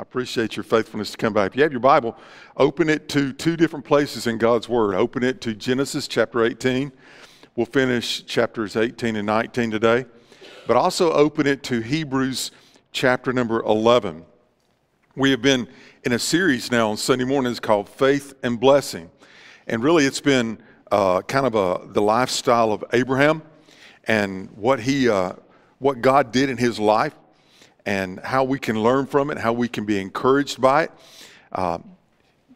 I appreciate your faithfulness to come back. If you have your Bible, open it to two different places in God's Word. Open it to Genesis chapter 18. We'll finish chapters 18 and 19 today. But also open it to Hebrews chapter number 11. We have been in a series now on Sunday mornings called Faith and Blessing. And really, it's been uh, kind of a, the lifestyle of Abraham and what, he, uh, what God did in his life and how we can learn from it, how we can be encouraged by it. Uh,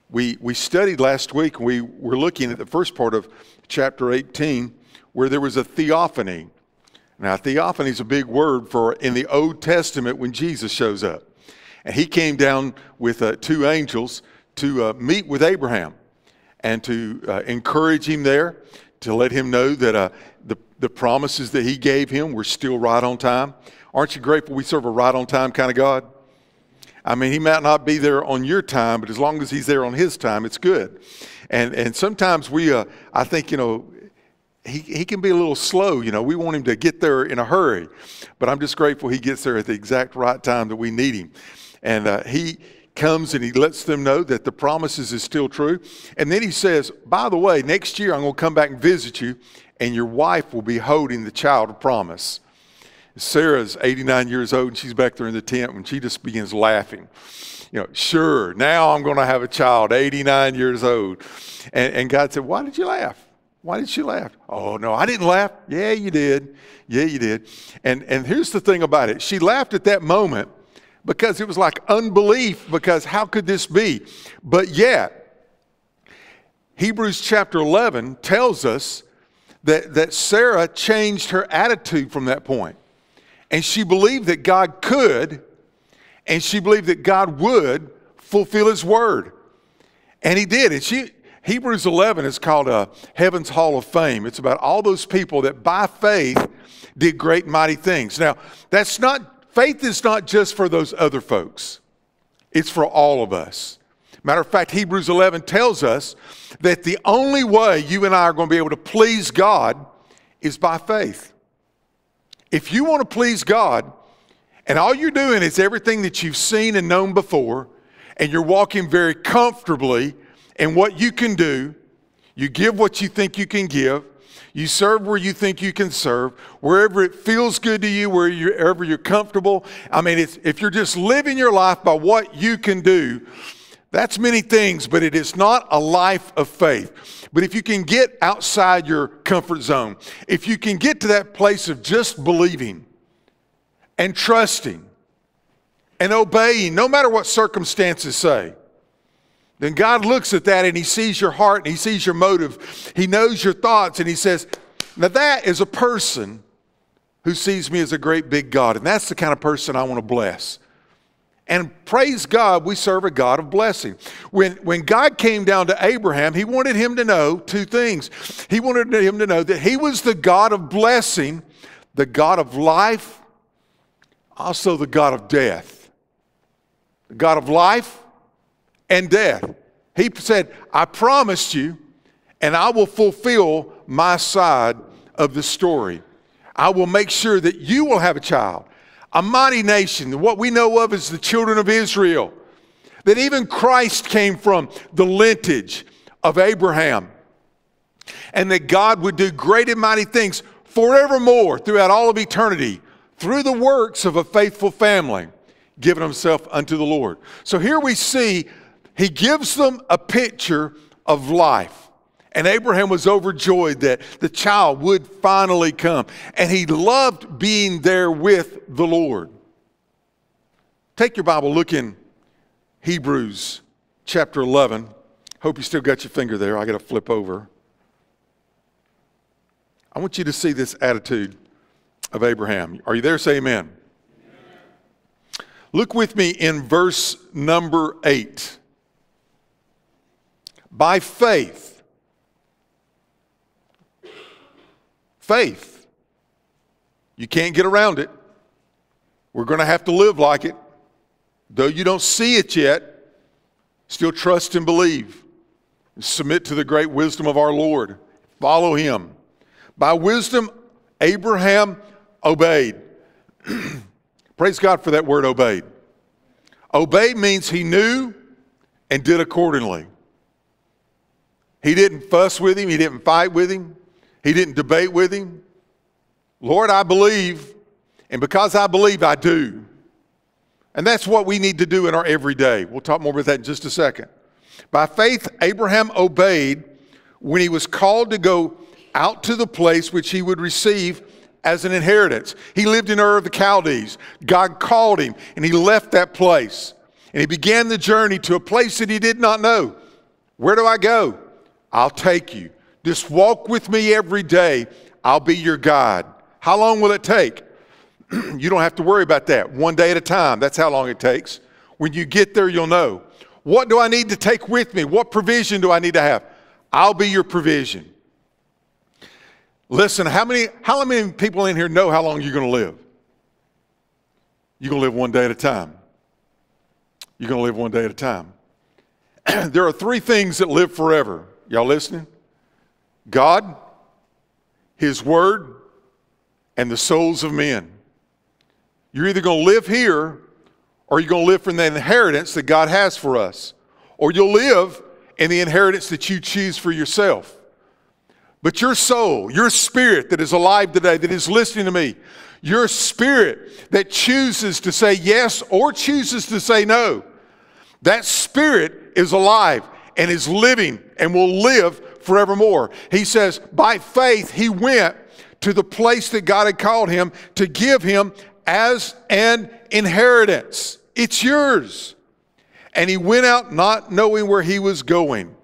we, we studied last week, we were looking at the first part of chapter 18, where there was a theophany. Now, theophany is a big word for in the Old Testament when Jesus shows up. And he came down with uh, two angels to uh, meet with Abraham and to uh, encourage him there, to let him know that uh, the, the promises that he gave him were still right on time. Aren't you grateful we serve a right on time kind of God? I mean, he might not be there on your time, but as long as he's there on his time, it's good. And, and sometimes we, uh, I think, you know, he, he can be a little slow. You know, we want him to get there in a hurry. But I'm just grateful he gets there at the exact right time that we need him. And uh, he comes and he lets them know that the promises is still true. And then he says, by the way, next year I'm going to come back and visit you, and your wife will be holding the child of promise. Sarah's 89 years old and she's back there in the tent when she just begins laughing. You know, sure, now I'm going to have a child, 89 years old. And, and God said, Why did you laugh? Why did she laugh? Oh, no, I didn't laugh. Yeah, you did. Yeah, you did. And, and here's the thing about it she laughed at that moment because it was like unbelief, because how could this be? But yet, Hebrews chapter 11 tells us that, that Sarah changed her attitude from that point. And she believed that God could, and she believed that God would fulfill his word. And he did. And she, Hebrews 11 is called a Heaven's Hall of Fame. It's about all those people that by faith did great mighty things. Now, that's not, faith is not just for those other folks. It's for all of us. Matter of fact, Hebrews 11 tells us that the only way you and I are going to be able to please God is by faith. If you want to please God, and all you're doing is everything that you've seen and known before, and you're walking very comfortably in what you can do, you give what you think you can give, you serve where you think you can serve, wherever it feels good to you, where wherever you're comfortable. I mean, if you're just living your life by what you can do, that's many things, but it is not a life of faith. But if you can get outside your comfort zone, if you can get to that place of just believing and trusting and obeying, no matter what circumstances say, then God looks at that and He sees your heart and He sees your motive. He knows your thoughts and He says, Now that is a person who sees me as a great big God. And that's the kind of person I want to bless. And praise God, we serve a God of blessing. When, when God came down to Abraham, he wanted him to know two things. He wanted him to know that he was the God of blessing, the God of life, also the God of death. The God of life and death. He said, I promised you, and I will fulfill my side of the story. I will make sure that you will have a child a mighty nation. What we know of as the children of Israel. That even Christ came from the lineage of Abraham. And that God would do great and mighty things forevermore throughout all of eternity through the works of a faithful family, giving himself unto the Lord. So here we see he gives them a picture of life. And Abraham was overjoyed that the child would finally come. And he loved being there with the Lord. Take your Bible, look in Hebrews chapter 11. Hope you still got your finger there. I got to flip over. I want you to see this attitude of Abraham. Are you there? Say amen. amen. Look with me in verse number 8. By faith, Faith. You can't get around it. We're going to have to live like it. Though you don't see it yet, still trust and believe. Submit to the great wisdom of our Lord. Follow him. By wisdom, Abraham obeyed. Praise God for that word obeyed. Obeyed means he knew and did accordingly. He didn't fuss with him, he didn't fight with him, he didn't debate with him. Lord, I believe, and because I believe, I do. And that's what we need to do in our everyday. We'll talk more about that in just a second. By faith, Abraham obeyed when he was called to go out to the place which he would receive as an inheritance. He lived in Ur of the Chaldees. God called him, and he left that place. And he began the journey to a place that he did not know. Where do I go? I'll take you. Just walk with me every day. I'll be your guide. How long will it take? you don't have to worry about that. One day at a time. That's how long it takes. When you get there, you'll know. What do I need to take with me? What provision do I need to have? I'll be your provision. Listen, how many, how many people in here know how long you're going to live? You're going to live one day at a time. You're going to live one day at a time. there are three things that live forever Y'all listening? God, His Word, and the souls of men. You're either going to live here or you're going to live from the inheritance that God has for us, or you'll live in the inheritance that you choose for yourself. But your soul, your spirit that is alive today, that is listening to me, your spirit that chooses to say yes or chooses to say no, that spirit is alive and is living and will live forevermore. He says, by faith, he went to the place that God had called him to give him as an inheritance. It's yours. And he went out not knowing where he was going.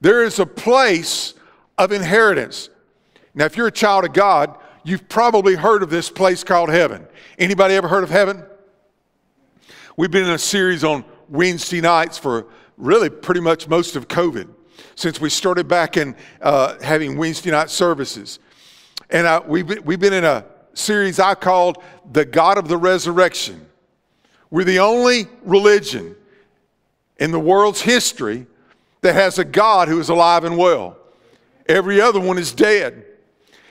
There is a place of inheritance. Now, if you're a child of God, you've probably heard of this place called heaven. Anybody ever heard of heaven? We've been in a series on Wednesday nights for really pretty much most of COVID since we started back in uh, having Wednesday night services. And uh, we've, been, we've been in a series I called The God of the Resurrection. We're the only religion in the world's history that has a God who is alive and well. Every other one is dead.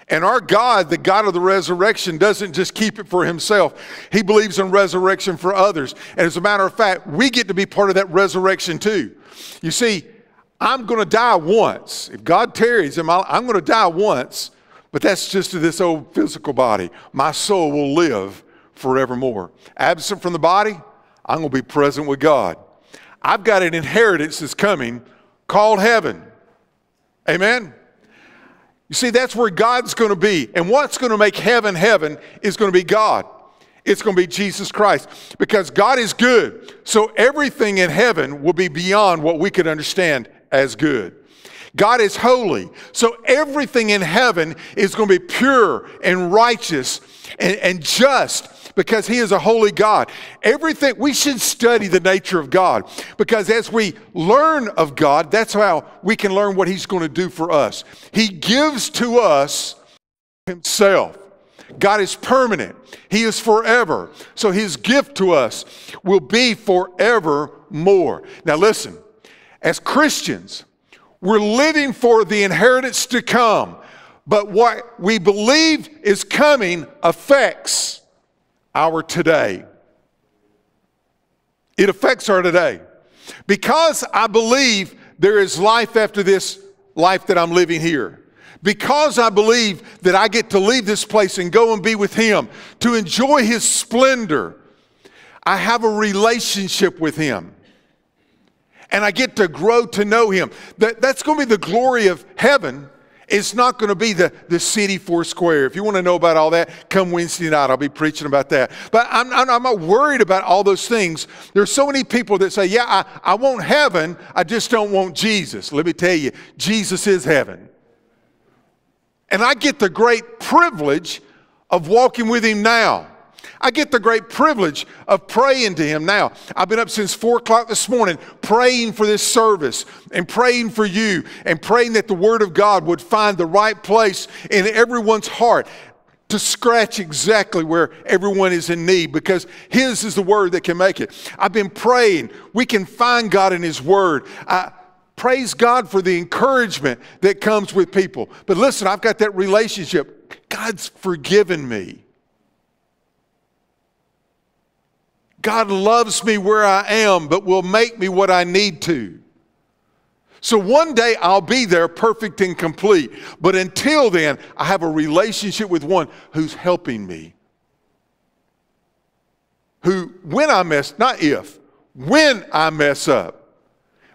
And our God, the God of the resurrection, doesn't just keep it for himself. He believes in resurrection for others. And as a matter of fact, we get to be part of that resurrection too. You see, I'm going to die once. If God tarries, in my, I'm going to die once, but that's just to this old physical body. My soul will live forevermore. Absent from the body, I'm going to be present with God. I've got an inheritance that's coming called heaven. Amen? You see, that's where God's going to be. And what's going to make heaven heaven is going to be God. It's going to be Jesus Christ because God is good. So everything in heaven will be beyond what we could understand as good. God is holy. So everything in heaven is going to be pure and righteous and, and just because he is a holy God. Everything, we should study the nature of God because as we learn of God, that's how we can learn what he's going to do for us. He gives to us himself. God is permanent. He is forever. So his gift to us will be forever more. Now listen, as Christians, we're living for the inheritance to come, but what we believe is coming affects our today. It affects our today. Because I believe there is life after this life that I'm living here. Because I believe that I get to leave this place and go and be with Him, to enjoy His splendor, I have a relationship with Him. And I get to grow to know Him. That, that's going to be the glory of heaven it's not going to be the, the city four square. If you want to know about all that, come Wednesday night. I'll be preaching about that. But I'm, I'm, I'm not worried about all those things. There's so many people that say, Yeah, I, I want heaven, I just don't want Jesus. Let me tell you, Jesus is heaven. And I get the great privilege of walking with Him now. I get the great privilege of praying to Him now. I've been up since four o'clock this morning praying for this service and praying for you and praying that the Word of God would find the right place in everyone's heart to scratch exactly where everyone is in need because His is the Word that can make it. I've been praying. We can find God in His Word. I, praise God for the encouragement that comes with people. But listen, I've got that relationship. God's forgiven me. God loves me where I am, but will make me what I need to. So one day I'll be there perfect and complete. But until then, I have a relationship with one who's helping me. Who, when I mess, not if, when I mess up,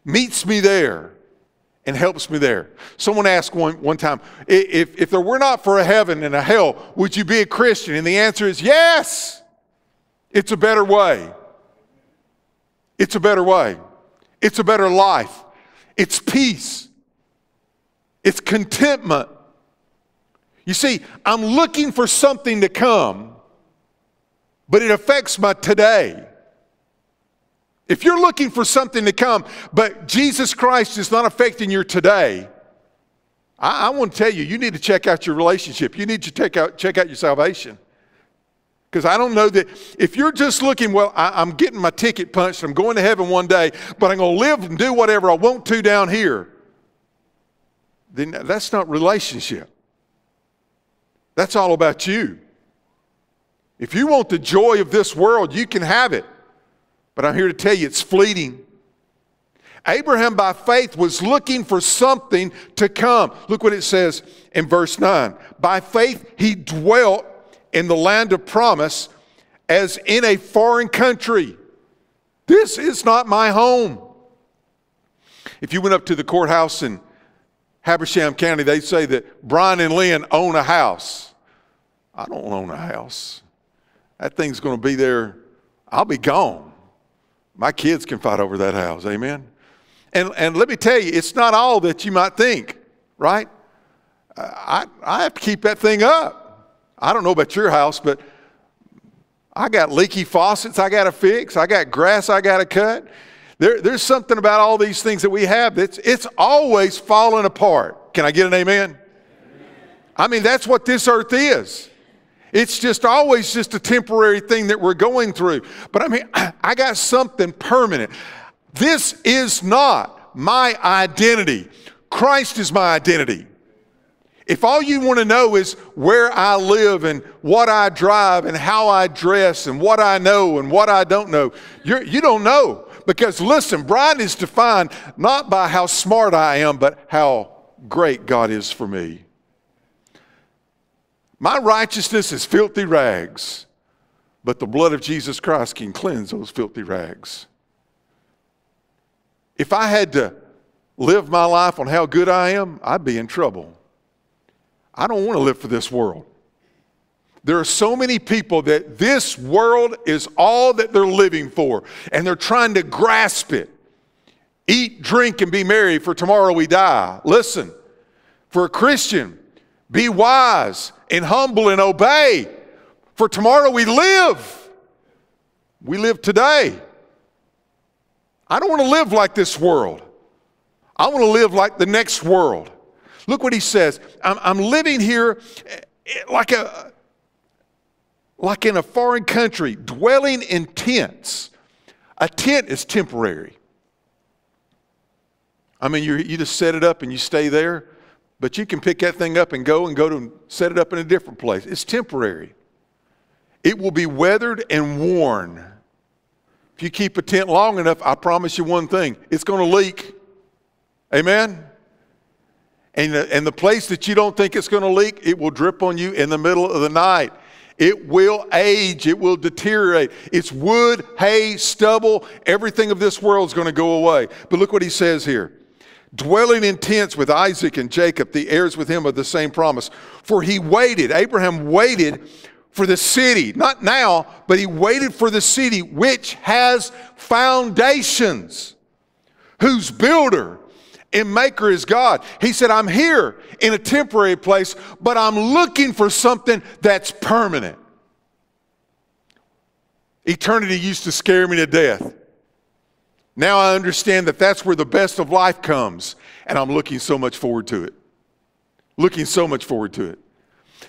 meets me there and helps me there. Someone asked one, one time, if, if there were not for a heaven and a hell, would you be a Christian? And the answer is yes. It's a better way. It's a better way. It's a better life. It's peace, it's contentment. You see, I'm looking for something to come, but it affects my today. If you're looking for something to come, but Jesus Christ is not affecting your today, I, I want to tell you, you need to check out your relationship. You need to check out, check out your salvation. Because I don't know that if you're just looking, well, I, am getting my ticket punched, I'm going to heaven one day, but I'm going to live and do whatever I want to down here, then that's not relationship. That's all about you. If you want the joy of this world, you can have it. But I'm here to tell you it's fleeting. Abraham, by faith, was looking for something to come. Look what it says in verse 9. By faith, he dwelt in the land of promise as in a foreign country. This is not my home. If you went up to the courthouse in Habersham County, they'd say that Brian and Lynn own a house. I don't own a house. That thing's going to be there. I'll be gone. My kids can fight over that house. Amen. And, and let me tell you, it's not all that you might think, right? I, I have to keep that thing up. I don't know about your house, but I got leaky faucets I got to fix. I got grass I got to cut. There, there's something about all these things that we have that's it's always falling apart. Can I get an amen? amen? I mean, that's what this earth is. It's just always just a temporary thing that we're going through. But I mean, I got something permanent. This is not my identity. Christ is my identity. If all you want to know is where I live and what I drive and how I dress and what I know and what I don't know, you're, you do not know. Because listen, Brian is defined not by how smart I am, but how great God is for me. My righteousness is filthy rags, but the blood of Jesus Christ can cleanse those filthy rags. If I had to live my life on how good I am, I'd be in trouble. I don't want to live for this world. There are so many people that this world is all that they're living for, and they're trying to grasp it. Eat, drink, and be merry, for tomorrow we die. Listen, for a Christian, be wise and humble and obey, for tomorrow we live. We live today. I don't want to live like this world. I want to live like the next world. Look what he says. I'm, I'm living here eh, like a like in a foreign country, dwelling in tents. A tent is temporary. I mean, you, you just set it up and you stay there, but you can pick that thing up and go and go to set it up in a different place. It's temporary. It will be weathered and worn. If you keep a tent long enough, I promise you one thing it's going to leak. Amen? And the, and the place that you don't think it's going to leak, it will drip on you in the middle of the night. It will age, it will deteriorate. It's wood, hay, stubble, everything of this world is going to go away. But look what he says here dwelling in tents with Isaac and Jacob, the heirs with him of the same promise. For he waited, Abraham waited for the city, not now, but he waited for the city which has foundations, whose builder and maker is God. He said, I'm here in a temporary place, but I'm looking for something that's permanent. Eternity used to scare me to death. Now I understand that that's where the best of life comes, and I'm looking so much forward to it. Looking so much forward to it.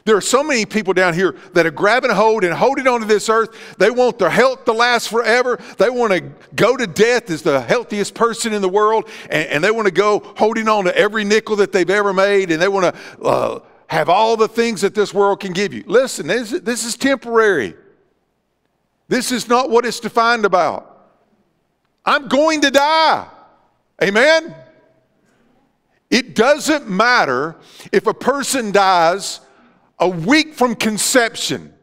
There are so many people down here that are grabbing hold and holding onto this earth. They want their health to last forever. They want to go to death as the healthiest person in the world, and, and they want to go holding on to every nickel that they've ever made, and they want to uh, have all the things that this world can give you. Listen, this, this is temporary. This is not what it's defined about. I'm going to die. Amen? It doesn't matter if a person dies a week from conception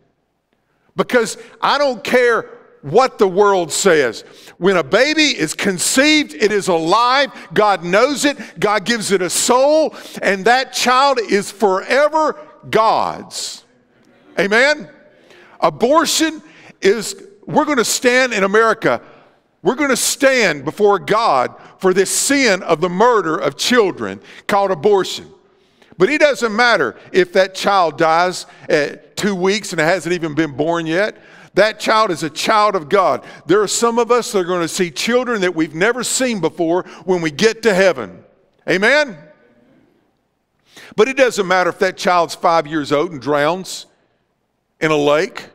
because I don't care what the world says. When a baby is conceived, it is alive. God knows it. God gives it a soul, and that child is forever God's. Amen? Abortion is, we're going to stand in America, we're going to stand before God for this sin of the murder of children called abortion. But it doesn't matter if that child dies at two weeks and it hasn't even been born yet. That child is a child of God. There are some of us that are going to see children that we've never seen before when we get to heaven. Amen? But it doesn't matter if that child's five years old and drowns in a lake.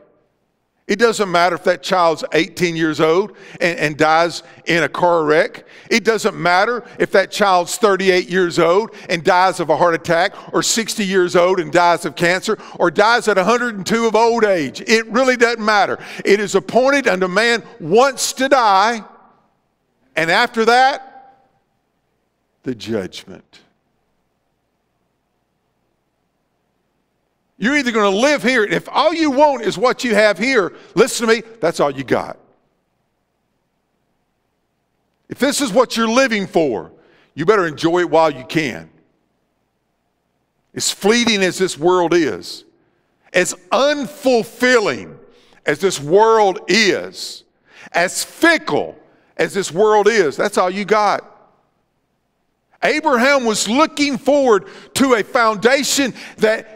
It doesn't matter if that child's 18 years old and, and, dies in a car wreck. It doesn't matter if that child's 38 years old and dies of a heart attack, or 60 years old and dies of cancer, or dies at 102 of old age. It really doesn't matter. It is appointed unto man once to die, and after that, the judgment. You're either going to live here. If all you want is what you have here, listen to me, that's all you got. If this is what you're living for, you better enjoy it while you can. As fleeting as this world is, as unfulfilling as this world is, as fickle as this world is, that's all you got. Abraham was looking forward to a foundation that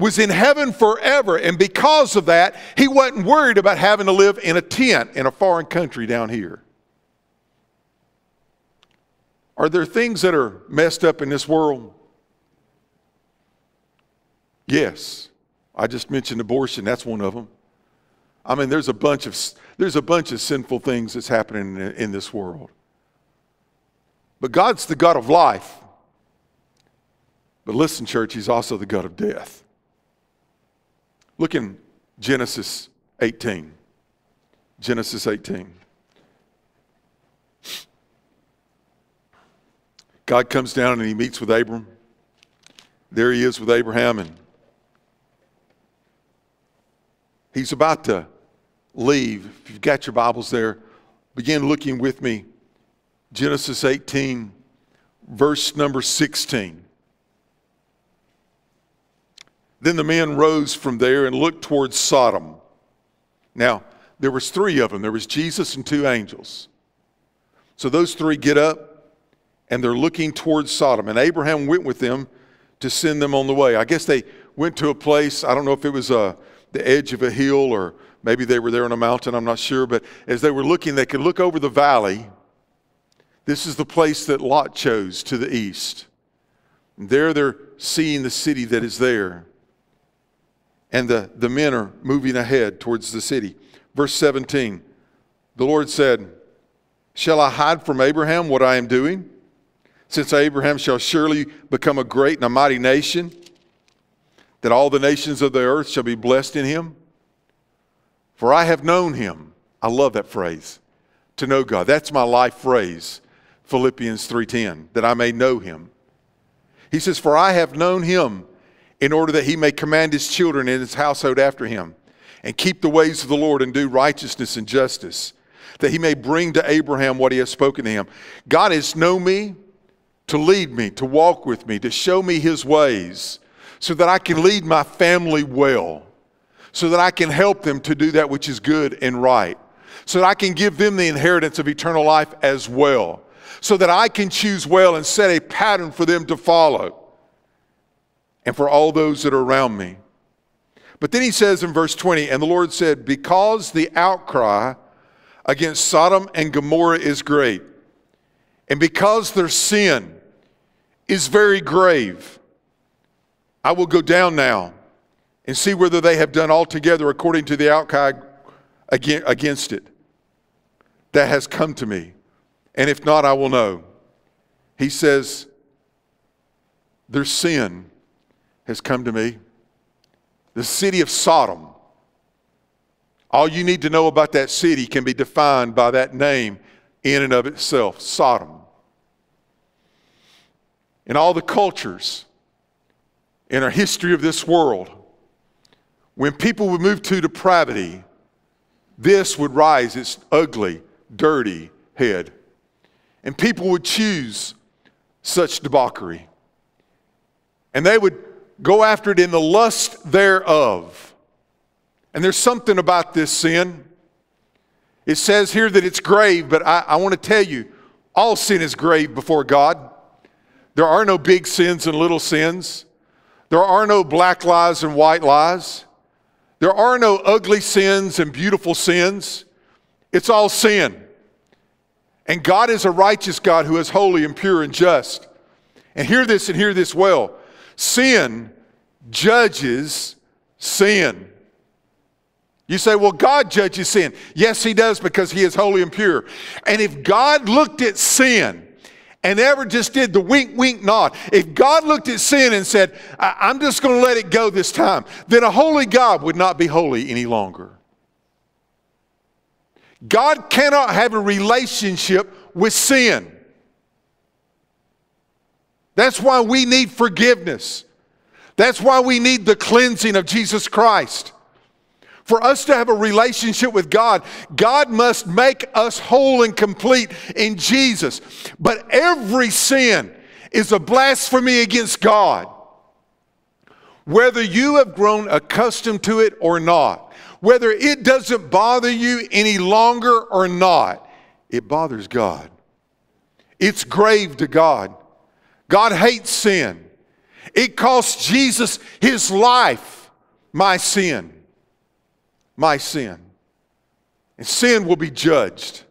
was in heaven forever. And because of that, he wasn't worried about having to live in a tent in a foreign country down here. Are there things that are messed up in this world? Yes. I just mentioned abortion, that's one of them. I mean, there's a bunch of, there's a bunch of sinful things that's happening in, in this world. But God's the God of life. But listen, church, He's also the God of death. Look in Genesis 18. Genesis 18. God comes down and he meets with Abram. There he is with Abraham, and he's about to leave. If you've got your Bibles there, begin looking with me. Genesis 18, verse number 16. Then the men rose from there and looked towards Sodom. Now, there was three of them. There was Jesus and two angels. So those three get up and they're looking towards Sodom. And Abraham went with them to send them on the way. I guess they went to a place, I don't know if it was uh, the edge of a hill or maybe they were there on a mountain, I'm not sure. But as they were looking, they could look over the valley. This is the place that Lot chose to the east. And there they're seeing the city that is there and the, the men are moving ahead towards the city. Verse 17 The Lord said, Shall I hide from Abraham what I am doing? Since Abraham shall surely become a great and a mighty nation, that all the nations of the earth shall be blessed in him? For I have known him. I love that phrase. To know God. That's my life phrase. Philippians 3:10, that I may know him. He says, For I have known him in order that he may command his children and his household after him, and keep the ways of the Lord and do righteousness and justice, that he may bring to Abraham what he has spoken to him. God has known me to lead me, to walk with me, to show me his ways, so that I can lead my family well, so that I can help them to do that which is good and right, so that I can give them the inheritance of eternal life as well, so that I can choose well and set a pattern for them to follow and for all those that are around me. But then he says in verse 20, and the Lord said, Because the outcry against Sodom and Gomorrah is great, and because their sin is very grave, I will go down now and see whether they have done altogether according to the outcry against it that has come to me. And if not, I will know. He says, Their sin has come to me. The city of Sodom All you need to know about that city can be defined by that name in and of itself Sodom. In all the cultures in our history of this world, when people would move to depravity, this would rise its ugly, dirty head. And people would choose such debauchery. And they would go after it in the lust thereof. And there's something about this sin. It says here that it's grave, but I, I want to tell you all sin is grave before God. There are no big sins and little sins. There are no black lies and white lies. There are no ugly sins and beautiful sins. It's all sin. And God is a righteous God who is holy and pure and just. And hear this and hear this well sin judges sin. You say, well, God judges sin. Yes, He does because He is holy and pure. And if God looked at sin and ever just did the wink, wink, nod, if God looked at sin and said, I'm just going to let it go this time, then a holy God would not be holy any longer. God cannot have a relationship with sin. That's why we need forgiveness. That's why we need the cleansing of Jesus Christ. For us to have a relationship with God, God must make us whole and complete in Jesus. But every sin is a blasphemy against God. Whether you have grown accustomed to it or not, whether it doesn't bother you any longer or not, it bothers God. It's grave to God. God hates sin. It cost Jesus his life, my sin. My sin. And sin will be judged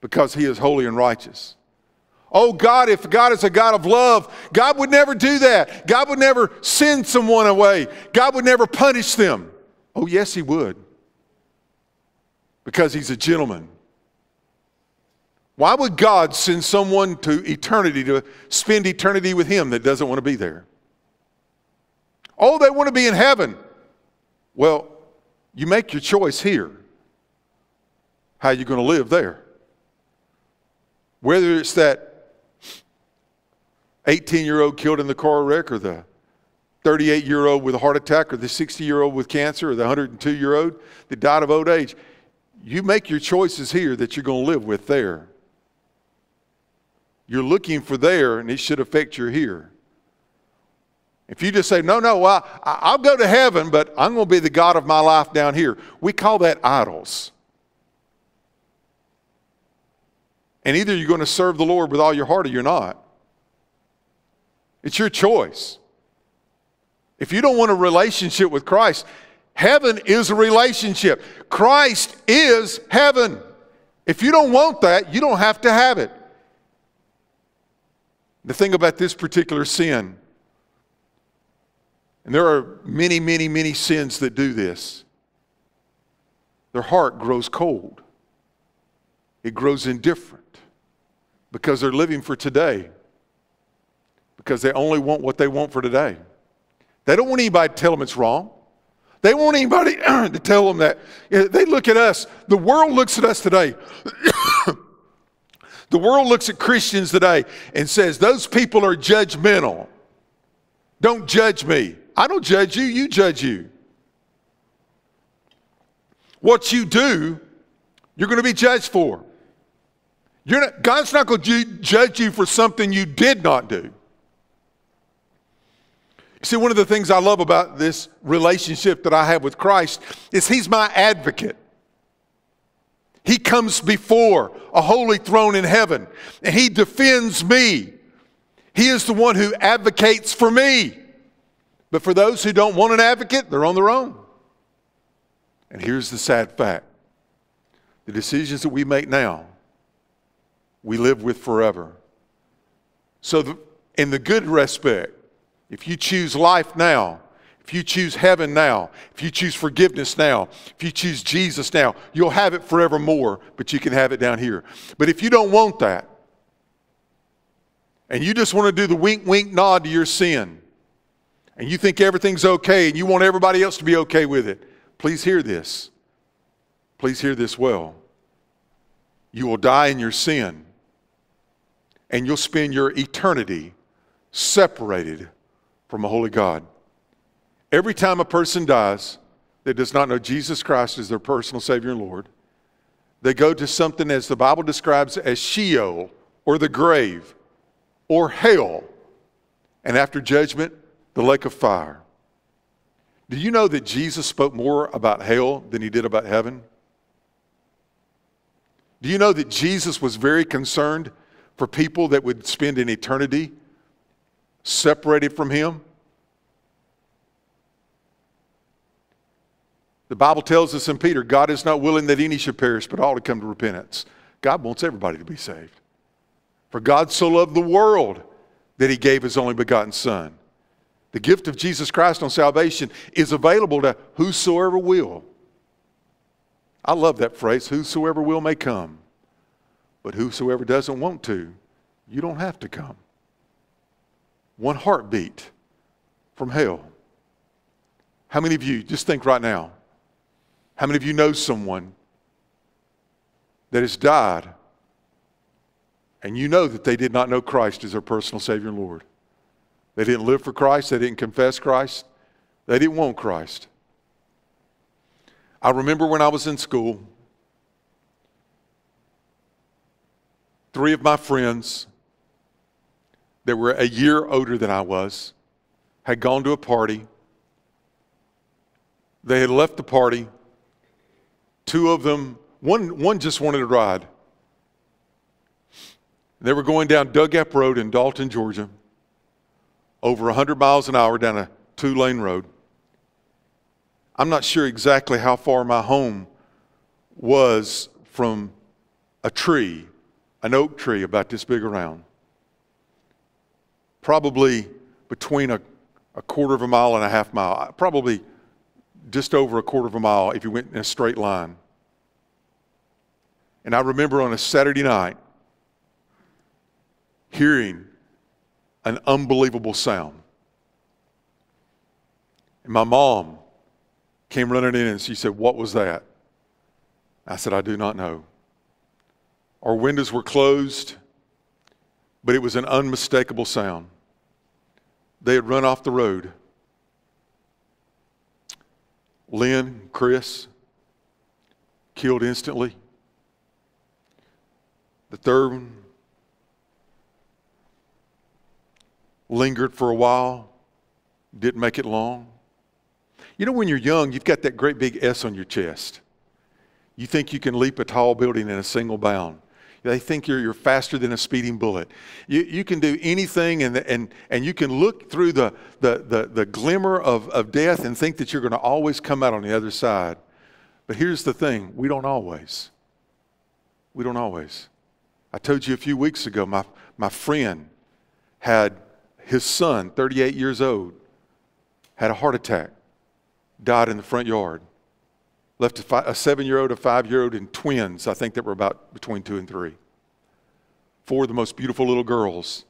because he is holy and righteous. Oh God, if God is a God of love, God would never do that. God would never send someone away. God would never punish them. Oh, yes, he would. Because he's a gentleman. Why would God send someone to eternity to spend eternity with him that doesn't want to be there? Oh, they want to be in heaven. Well, you make your choice here. How are you going to live there? Whether it's that 18 year old killed in the car wreck or the 38 year old with a heart attack or the 60 year old with cancer or the 102 year old that died of old age. You make your choices here that you're going to live with there. You're looking for there, and it should affect your here. If you just say, no, no, well, I'll go to heaven, but I'm going to be the God of my life down here, we call that idols. And either you're going to serve the Lord with all your heart or you're not. It's your choice. If you don't want a relationship with Christ, heaven is a relationship. Christ is heaven. If you don't want that, you don't have to have it. The thing about this particular sin, and there are many, many, many sins that do this, their heart grows cold. It grows indifferent because they're living for today, because they only want what they want for today. They don't want anybody to tell them it's wrong. They want anybody to tell them that. They look at us, the world looks at us today. The world looks at Christians today and says, those people are judgmental. Don't judge me. I don't judge you, you judge you. What you do, you're going to be judged for. Not, God's not going to judge you for something you did not do. See, one of the things I love about this relationship that I have with Christ is He's my advocate. He comes before a holy throne in heaven and He defends me. He is the one who advocates for me. But for those who don't want an advocate, they're on their own. And here's the sad fact the decisions that we make now, we live with forever. So, the, in the good respect, if you choose life now, if you choose heaven now, if you choose forgiveness now, if you choose Jesus now, you'll have it forevermore, but you can have it down here. But if you don't want that, and you just want to do the wink, wink, nod to your sin, and you think everything's okay, and you want everybody else to be okay with it, please hear this. please hear this well. You will die in your sin, and you'll spend your eternity separated from a holy God. Every time a person dies that does not know Jesus Christ as their personal Savior and Lord, they go to something as the Bible describes as Sheol or the grave or hell. And after judgment, the lake of fire. Do you know that Jesus spoke more about hell than he did about heaven? Do you know that Jesus was very concerned for people that would spend an eternity separated from him? The Bible tells us in Peter, God is not willing that any should perish, but all to come to repentance. God wants everybody to be saved. For God so loved the world that he gave his only begotten Son. The gift of Jesus Christ on salvation is available to whosoever will. I love that phrase, whosoever will may come. But whosoever doesn't want to, you don't have to come. One heartbeat from hell. How many of you, just think right now, how many of you know someone that has died and you know that they did not know Christ as their personal Savior and Lord? They didn't live for Christ, they didn't confess Christ, they didn't want Christ. I remember when I was in school, three of my friends that were a year older than I was had gone to a party. They had left the party Two of them, one, one just wanted to ride. They were going down Dug Gap Road in Dalton, Georgia, over 100 miles an hour down a two lane road. I'm not sure exactly how far my home was from a tree, an oak tree about this big around. Probably between a, a quarter of a mile and a half mile, probably just over a quarter of a mile if you went in a straight line. And I remember on a Saturday night hearing an unbelievable sound. And my mom came running in and she said, What was that? I said, I do not know. Our windows were closed, but it was an unmistakable sound. They had run off the road. Lynn, Chris, killed instantly. The third one lingered for a while, didn't make it long. You know, when you're young, you've got that great big S on your chest. You think you can leap a tall building in a single bound. They think you're, you're faster than a speeding bullet. You, you can do anything, and, and, and you can look through the, the, the, the glimmer of, of death and think that you're going to always come out on the other side. But here's the thing we don't always. We don't always. I told you a few weeks ago, my, my friend had his son, 38 years old, had a heart attack, died in the front yard. Left a, a seven year old, a five year old, and twins, I think that were about between two and three. Four of the most beautiful little girls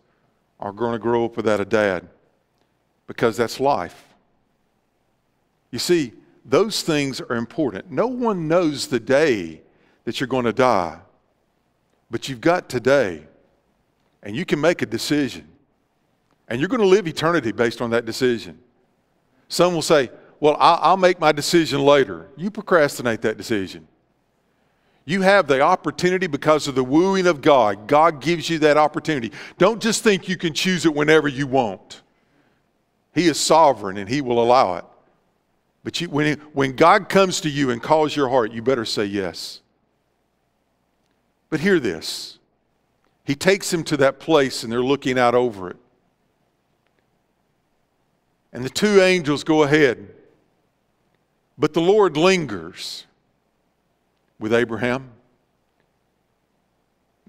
are going to grow up without a dad because that's life. You see, those things are important. No one knows the day that you're going to die. But you've got today, and you can make a decision. And you're going to live eternity based on that decision. Some will say, Well, I'll make my decision later. You procrastinate that decision. You have the opportunity because of the wooing of God. God gives you that opportunity. Don't just think you can choose it whenever you want. He is sovereign and He will allow it. But you, when, when God comes to you and calls your heart, you better say yes. But hear this. He takes him to that place and they're looking out over it. And the two angels go ahead. But the Lord lingers with Abraham.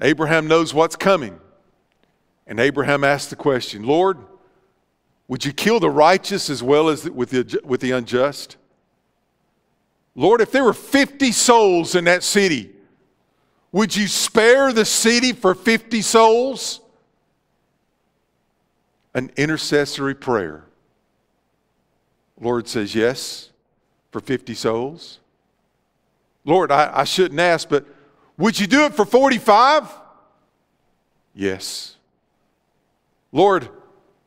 Abraham knows what's coming. And Abraham asks the question Lord, would you kill the righteous as well as with the, with the unjust? Lord, if there were 50 souls in that city, would you spare the city for 50 souls? An intercessory prayer. Lord says yes for 50 souls. Lord, I, I shouldn't ask, but would you do it for 45? Yes. Lord,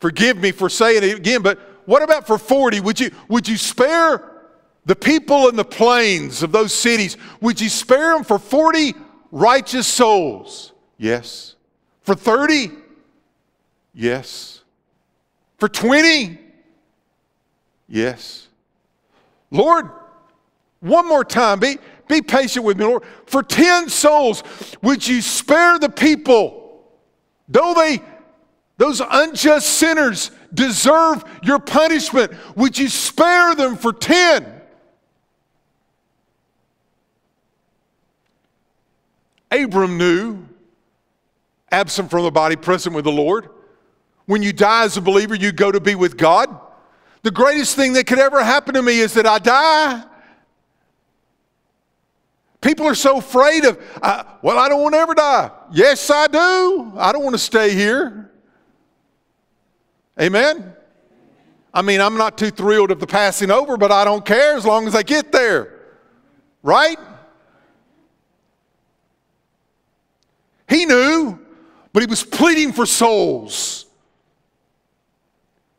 forgive me for saying it again, but what about for 40? Would you, would you spare the people in the plains of those cities? Would you spare them for 40 righteous souls? Yes. For 30? Yes. For 20? Yes. Lord, one more time, be, be patient with me, Lord. For 10 souls, would you spare the people, though they, those unjust sinners, deserve your punishment? Would you spare them for 10? Abram knew, absent from the body, present with the Lord. When you die as a believer, you go to be with God. The greatest thing that could ever happen to me is that I die. People are so afraid of, uh, well, I don't want to ever die. Yes, I do. I don't want to stay here. Amen? I mean, I'm not too thrilled of the passing over, but I don't care as long as I get there. Right? He knew, but he was pleading for souls.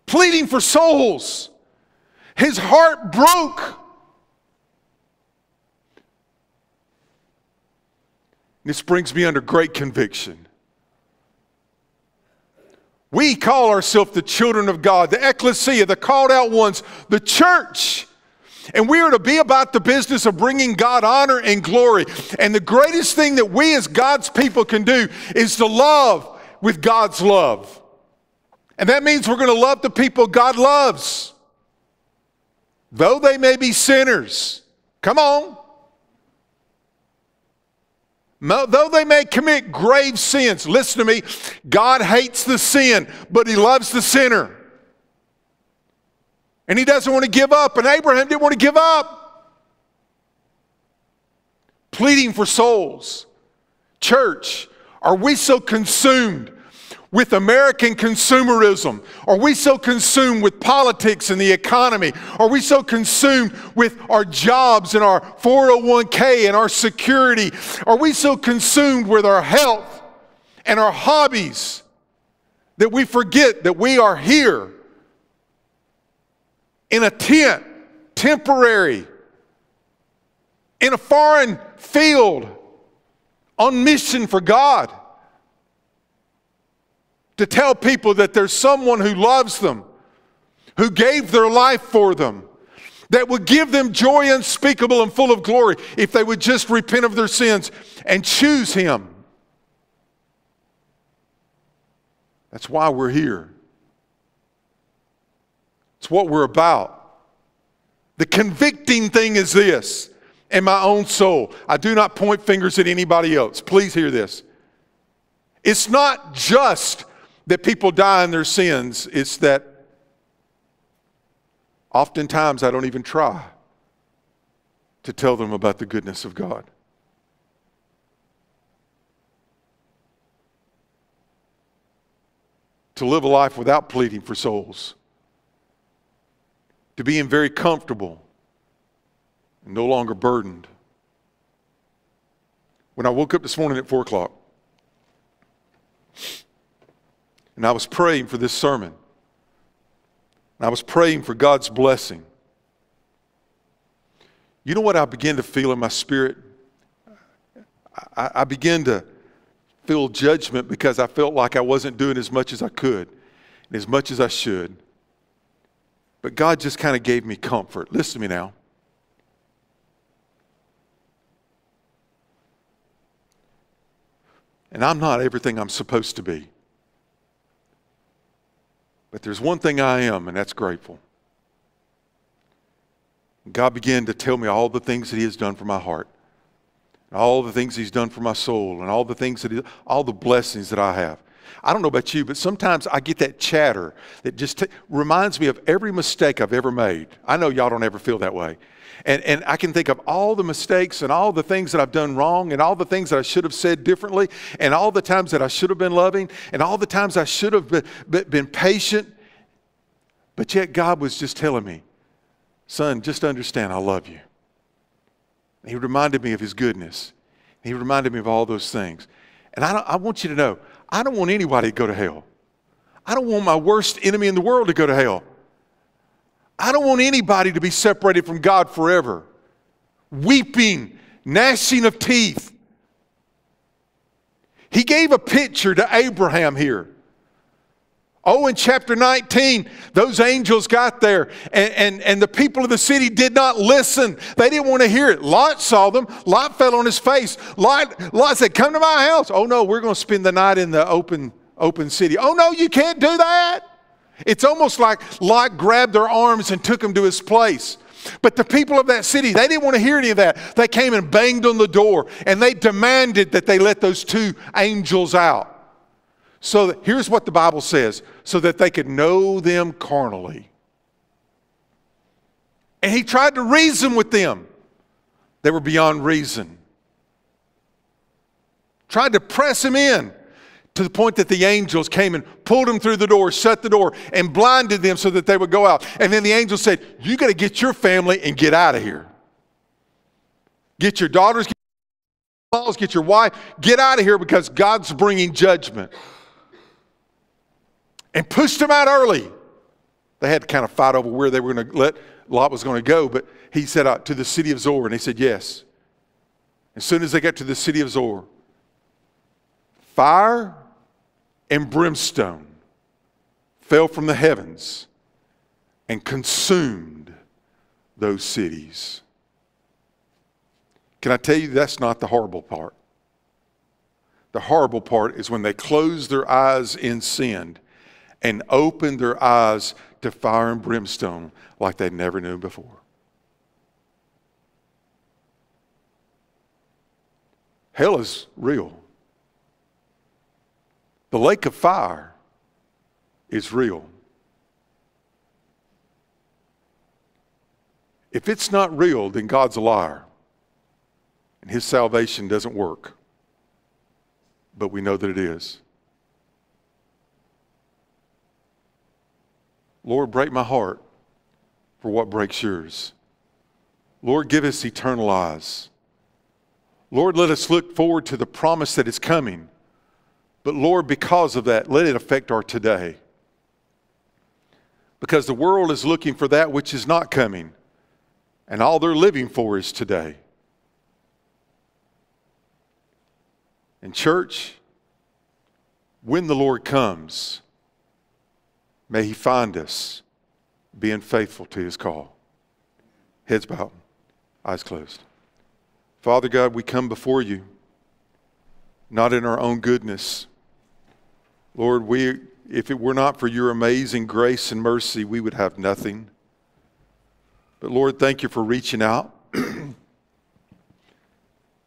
Pleading for souls. His heart broke. This brings me under great conviction. We call ourselves the children of God, the ecclesia, the called out ones, the church. And we are to be about the business of bringing God honor and glory. And the greatest thing that we as God's people can do is to love with God's love. And that means we're going to love the people God loves, though they may be sinners. Come on. Though they may commit grave sins, listen to me, God hates the sin, but He loves the sinner. And he doesn't want to give up, and Abraham didn't want to give up. Pleading for souls. Church, are we so consumed with American consumerism? Are we so consumed with politics and the economy? Are we so consumed with our jobs and our 401k and our security? Are we so consumed with our health and our hobbies that we forget that we are here in a tent, temporary, in a foreign field, on mission for God. To tell people that there's someone who loves them, who gave their life for them, that would give them joy unspeakable and full of glory if they would just repent of their sins and choose Him. That's why we're here. It's what we're about. The convicting thing is this in my own soul. I do not point fingers at anybody else. Please hear this. It's not just that people die in their sins, it's that oftentimes I don't even try to tell them about the goodness of God. To live a life without pleading for souls to being very comfortable and no longer burdened. When I woke up this morning at 4 o'clock, and I was praying for this sermon, and I was praying for God's blessing. You know what I began to feel in my spirit? I, I began to feel judgment because I felt like I wasn't doing as much as I could and as much as I should. But God just kind of gave me comfort. Listen to me now. And I'm not everything I'm supposed to be. But there's one thing I am, and that's grateful. God began to tell me all the things that He has done for my heart, all the things He's done for my soul, and all the things that he, all the blessings that I have. I don't know about you, but sometimes I get that chatter that just t- reminds me of every mistake I've ever made. I know y'all don't ever feel that way. And, and I can think of all the mistakes and all the things that I've done wrong and all the things that I should have said differently and all the times that I should have been loving and all the times I should have been, been patient. But yet God was just telling me, son, just understand I love you. And he reminded me of his goodness. He reminded me of all those things. And I, I want you to know, I don't want anybody to go to hell. I don't want my worst enemy in the world to go to hell. I don't want anybody to be separated from God forever. Weeping, gnashing of teeth. He gave a picture to Abraham here. Oh, in chapter 19, those angels got there, and, and, and the people of the city did not listen. They didn't want to hear it. Lot saw them. Lot fell on his face. Lot, Lot said, Come to my house. Oh, no, we're going to spend the night in the open, open city. Oh, no, you can't do that. It's almost like Lot grabbed their arms and took them to his place. But the people of that city, they didn't want to hear any of that. They came and banged on the door and they demanded that they let those two angels out. So here's what the Bible says so that they could know them carnally. And he tried to reason with them. They were beyond reason. Tried to press him in to the point that the angels came and pulled him through the door, shut the door, and blinded them so that they would go out. And then the angel said, You got to get your family and get out of here. Get your daughters, get your, laws, get your wife, get out of here because God's bringing judgment and pushed him out early. They had to kind of fight over where they were going to let Lot was going to go, but he said uh, to the city of Zoar, and he said yes. As soon as they got to the city of Zoar, fire and brimstone fell from the heavens and consumed those cities. Can I tell you that's not the horrible part? The horrible part is when they closed their eyes in sin and opened their eyes to fire and brimstone like they never knew before. Hell is real. The lake of fire is real. If it's not real, then God's a liar. And his salvation doesn't work. But we know that it is. Lord, break my heart for what breaks yours. Lord, give us eternal eyes. Lord, let us look forward to the promise that is coming. But Lord, because of that, let it affect our today. Because the world is looking for that which is not coming, and all they're living for is today. And, church, when the Lord comes, May He find us being faithful to His call. Heads bowed, eyes closed. Father God, we come before you, not in our own goodness. Lord, we, if it were not for your amazing grace and mercy, we would have nothing. But Lord, thank you for reaching out.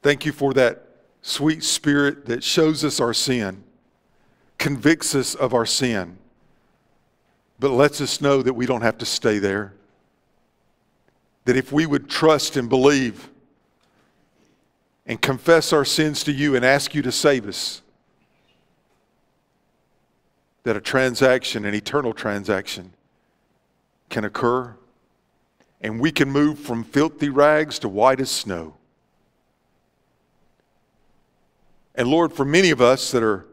thank you for that sweet spirit that shows us our sin, convicts us of our sin but lets us know that we don't have to stay there. That if we would trust and believe and confess our sins to you and ask you to save us, that a transaction, an eternal transaction, can occur and we can move from filthy rags to white as snow. And Lord, for many of us that are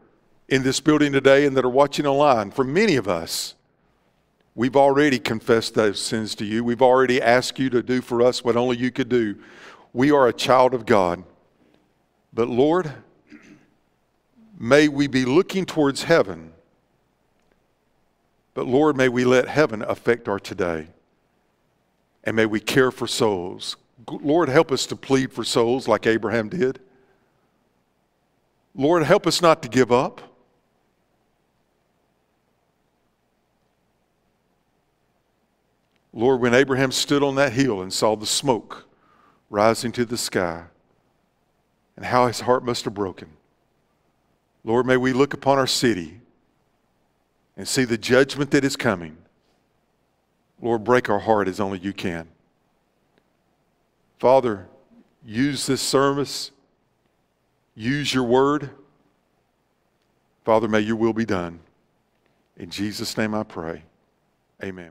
in this building today and that are watching online, for many of us, We've already confessed those sins to you. We've already asked you to do for us what only you could do. We are a child of God. But Lord, may we be looking towards heaven. But Lord, may we let heaven affect our today. And may we care for souls. Lord, help us to plead for souls like Abraham did. Lord, help us not to give up. Lord, when Abraham stood on that hill and saw the smoke rising to the sky, and how his heart must have broken. Lord, may we look upon our city and see the judgment that is coming. Lord, break our heart as only you can. Father, use this service, use your word. Father, may your will be done. In Jesus' name I pray. Amen.